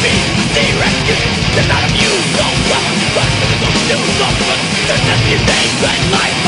See the pain, you feel no thing Better and you are